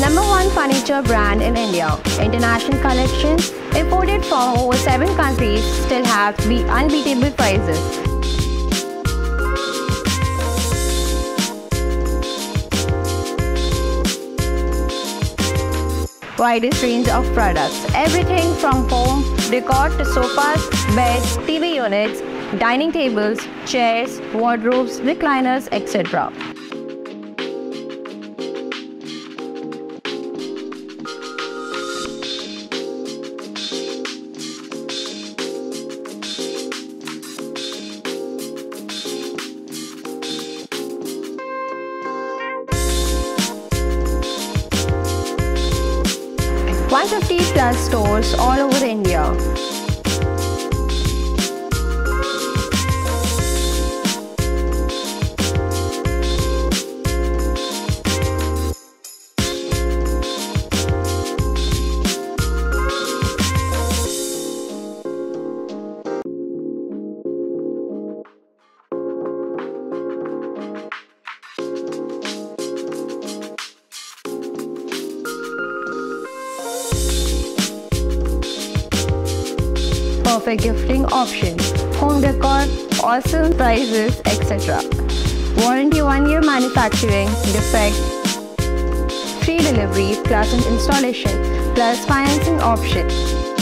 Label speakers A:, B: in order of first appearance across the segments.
A: Number one furniture brand in India. International collections imported from over seven countries still have unbeatable prices. widest range of products. Everything from home decor to sofas, beds, TV units, dining tables, chairs, wardrobes, recliners, etc. One fifty plus stores all over India. Perfect gifting option, home decor, awesome prices, etc. Warranty 1 year manufacturing, defect, free delivery plus installation, plus financing option.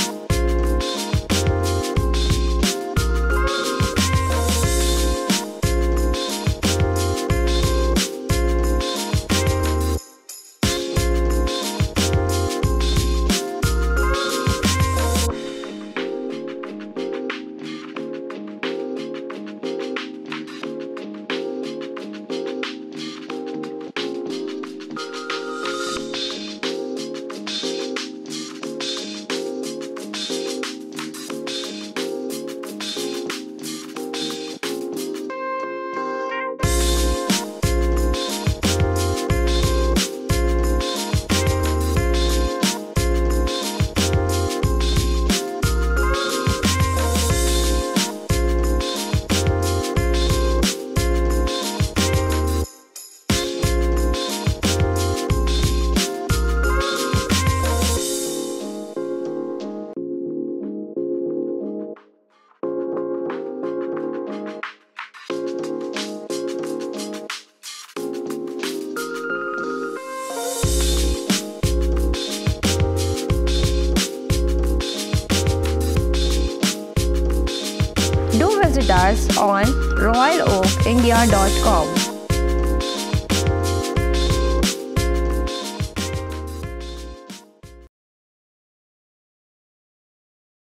A: Do visit us on royaloakindia.com.